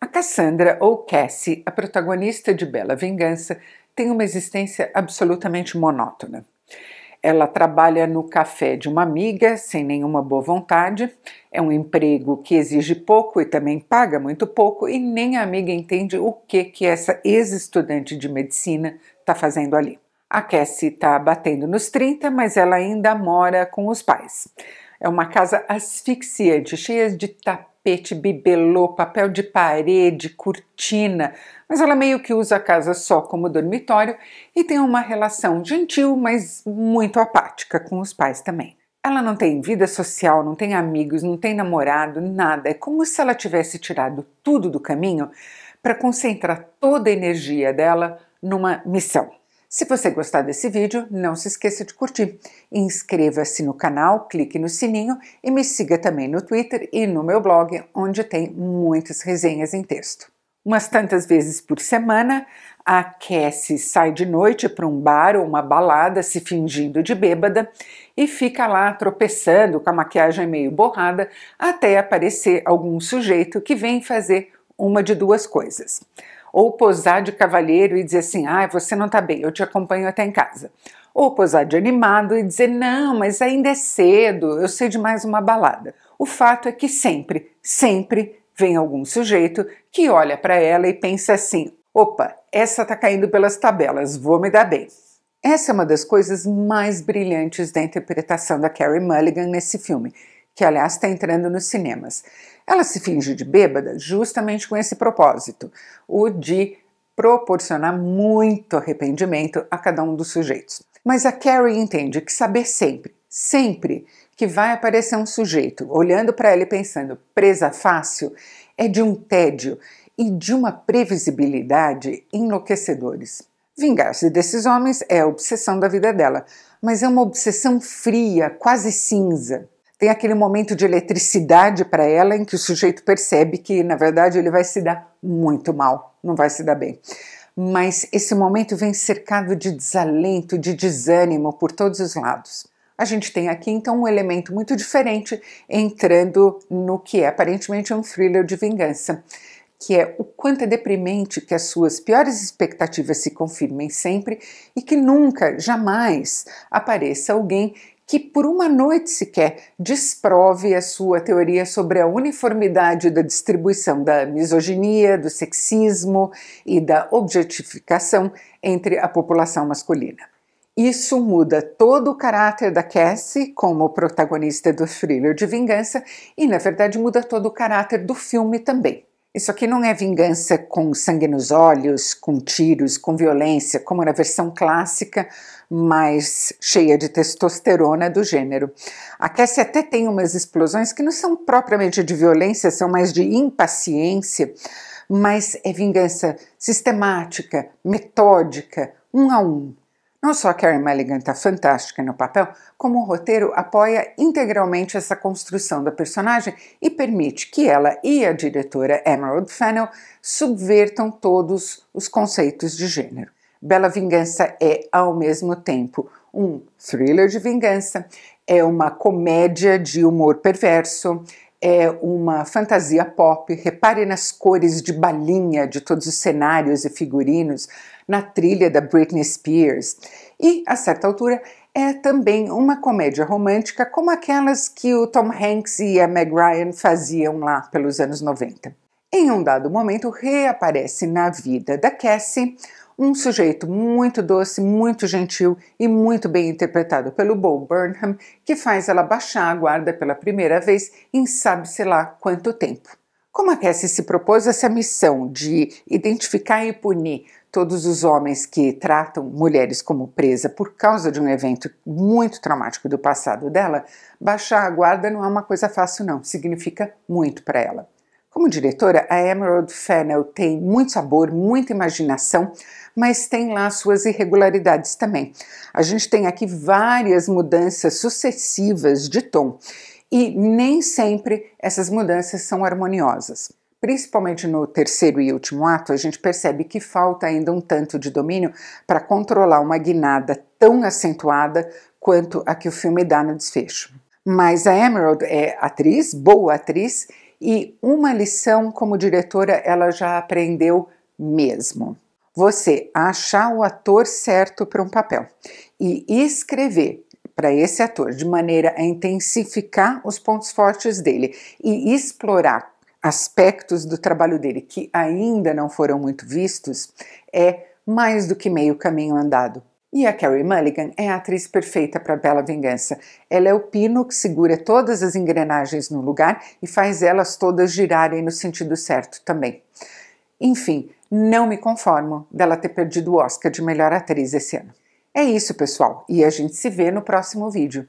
A Cassandra, ou Cassie, a protagonista de Bela Vingança, tem uma existência absolutamente monótona. Ela trabalha no café de uma amiga, sem nenhuma boa vontade. É um emprego que exige pouco e também paga muito pouco, e nem a amiga entende o que, que essa ex-estudante de medicina está fazendo ali. A Cassie está batendo nos 30, mas ela ainda mora com os pais. É uma casa asfixiante, cheia de tapete, bibelô, papel de parede, cortina, mas ela meio que usa a casa só como dormitório e tem uma relação gentil, mas muito apática com os pais também. Ela não tem vida social, não tem amigos, não tem namorado, nada. É como se ela tivesse tirado tudo do caminho para concentrar toda a energia dela numa missão. Se você gostar desse vídeo, não se esqueça de curtir. Inscreva-se no canal, clique no sininho e me siga também no Twitter e no meu blog, onde tem muitas resenhas em texto. Umas tantas vezes por semana, a Cassie sai de noite para um bar ou uma balada se fingindo de bêbada e fica lá tropeçando com a maquiagem meio borrada até aparecer algum sujeito que vem fazer uma de duas coisas ou posar de cavalheiro e dizer assim: ah, você não está bem, eu te acompanho até em casa. Ou posar de animado e dizer: não, mas ainda é cedo, eu sei de mais uma balada. O fato é que sempre, sempre vem algum sujeito que olha para ela e pensa assim: opa, essa está caindo pelas tabelas, vou me dar bem. Essa é uma das coisas mais brilhantes da interpretação da Carrie Mulligan nesse filme, que aliás está entrando nos cinemas. Ela se finge de bêbada justamente com esse propósito, o de proporcionar muito arrependimento a cada um dos sujeitos. Mas a Carrie entende que saber sempre, sempre que vai aparecer um sujeito olhando para ela e pensando presa fácil é de um tédio e de uma previsibilidade enlouquecedores. Vingar-se desses homens é a obsessão da vida dela, mas é uma obsessão fria, quase cinza. Tem aquele momento de eletricidade para ela em que o sujeito percebe que, na verdade, ele vai se dar muito mal, não vai se dar bem. Mas esse momento vem cercado de desalento, de desânimo por todos os lados. A gente tem aqui então um elemento muito diferente entrando no que é aparentemente um thriller de vingança, que é o quanto é deprimente que as suas piores expectativas se confirmem sempre e que nunca, jamais apareça alguém que por uma noite sequer desprove a sua teoria sobre a uniformidade da distribuição da misoginia, do sexismo e da objetificação entre a população masculina. Isso muda todo o caráter da Cassie como protagonista do thriller de vingança e, na verdade, muda todo o caráter do filme também. Isso aqui não é vingança com sangue nos olhos, com tiros, com violência, como na versão clássica, mais cheia de testosterona do gênero. A Cassie até tem umas explosões que não são propriamente de violência, são mais de impaciência, mas é vingança sistemática, metódica, um a um. Não só Carrie Mulligan está fantástica no papel, como o roteiro apoia integralmente essa construção da personagem e permite que ela e a diretora Emerald Fennell subvertam todos os conceitos de gênero. Bela Vingança é, ao mesmo tempo, um thriller de vingança, é uma comédia de humor perverso, é uma fantasia pop. Repare nas cores de balinha de todos os cenários e figurinos, na trilha da Britney Spears. E, a certa altura, é também uma comédia romântica como aquelas que o Tom Hanks e a Meg Ryan faziam lá pelos anos 90. Em um dado momento, reaparece na vida da Cassie um sujeito muito doce, muito gentil e muito bem interpretado pelo Bo Burnham, que faz ela baixar a guarda pela primeira vez em sabe-se lá quanto tempo. Como a Cassie se propôs essa missão de identificar e punir todos os homens que tratam mulheres como presa por causa de um evento muito traumático do passado dela, baixar a guarda não é uma coisa fácil, não, significa muito para ela. Como diretora, a Emerald Fennell tem muito sabor, muita imaginação, mas tem lá suas irregularidades também. A gente tem aqui várias mudanças sucessivas de tom e nem sempre essas mudanças são harmoniosas. Principalmente no terceiro e último ato, a gente percebe que falta ainda um tanto de domínio para controlar uma guinada tão acentuada quanto a que o filme dá no desfecho. Mas a Emerald é atriz, boa atriz, E uma lição como diretora ela já aprendeu mesmo. Você achar o ator certo para um papel e escrever para esse ator de maneira a intensificar os pontos fortes dele e explorar aspectos do trabalho dele que ainda não foram muito vistos é mais do que meio caminho andado. E a Carrie Mulligan é a atriz perfeita para Bela Vingança. Ela é o pino que segura todas as engrenagens no lugar e faz elas todas girarem no sentido certo também. Enfim, não me conformo dela ter perdido o Oscar de melhor atriz esse ano. É isso, pessoal, e a gente se vê no próximo vídeo.